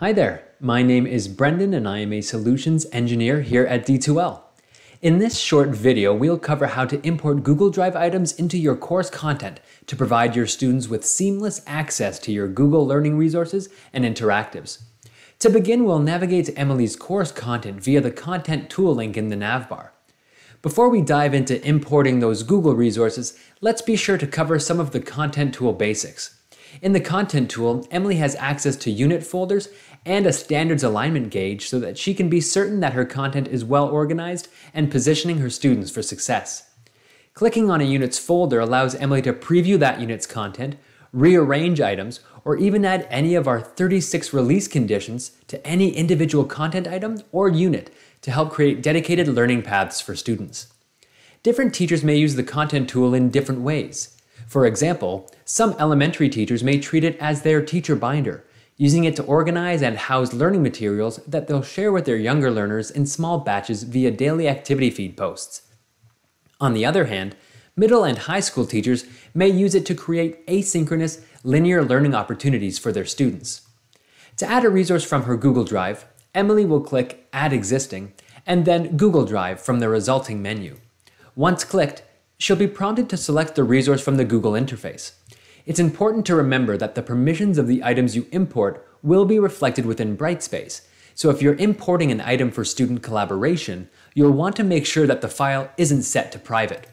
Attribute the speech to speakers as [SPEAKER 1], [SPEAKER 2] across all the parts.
[SPEAKER 1] Hi there, my name is Brendan and I am a solutions engineer here at D2L. In this short video, we'll cover how to import Google Drive items into your course content to provide your students with seamless access to your Google Learning resources and interactives. To begin, we'll navigate to Emily's course content via the Content Tool link in the navbar. Before we dive into importing those Google resources, let's be sure to cover some of the Content Tool basics. In the Content tool, Emily has access to unit folders and a standards alignment gauge so that she can be certain that her content is well organized and positioning her students for success. Clicking on a unit's folder allows Emily to preview that unit's content, rearrange items, or even add any of our 36 release conditions to any individual content item or unit to help create dedicated learning paths for students. Different teachers may use the content tool in different ways. For example, some elementary teachers may treat it as their teacher binder, using it to organize and house learning materials that they'll share with their younger learners in small batches via daily activity feed posts. On the other hand, middle and high school teachers may use it to create asynchronous, linear learning opportunities for their students. To add a resource from her Google Drive, Emily will click Add Existing and then Google Drive from the resulting menu. Once clicked, she'll be prompted to select the resource from the Google interface. It's important to remember that the permissions of the items you import will be reflected within Brightspace, so if you're importing an item for student collaboration, you'll want to make sure that the file isn't set to private.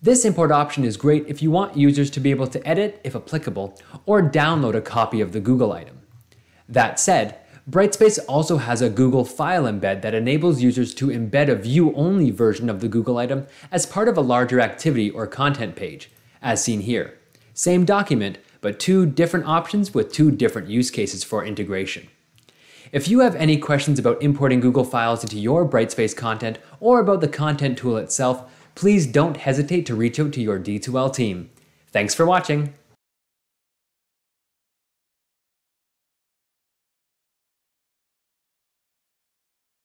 [SPEAKER 1] This import option is great if you want users to be able to edit, if applicable, or download a copy of the Google item. That said, Brightspace also has a Google file embed that enables users to embed a view-only version of the Google item as part of a larger activity or content page, as seen here. Same document, but two different options with two different use cases for integration. If you have any questions about importing Google Files into your Brightspace content or about the content tool itself, please don't hesitate to reach out to your D2L team. Thanks for watching.